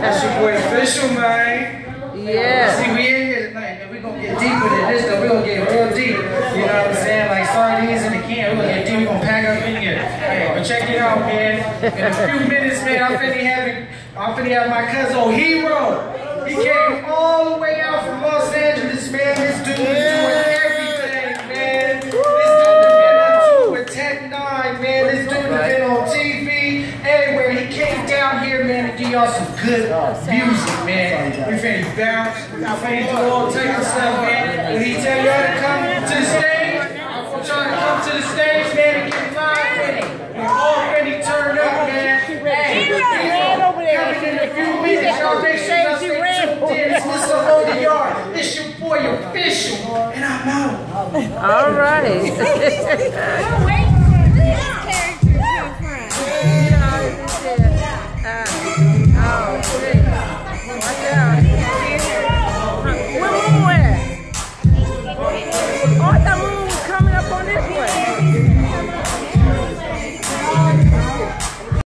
That's your boy Official, man. Yeah. See, we in here tonight, and we gonna get deeper than this, though. We're gonna get real deep. You know what I'm saying? Like sardines in the can. We're gonna get deep. We're gonna pack up in here. Hey, but check it out, man. In a few minutes, man, I'm finna have, I'm finna have my cousin, Hero. He came all the way out from Los Angeles, man. This dude is came down here, man, to give y'all some good music, man. We finna bounce, we finna do all type of stuff, man. When he tell y'all to come to the stage, I want y'all to come to the stage, man, and get live with him. We're already turned up, man. Hey, coming in a few minutes, y'all make sure y'all stay tuned in. It's Mr. Hold the Yard. It's your boy, Official, and I'm out. All right. out. Where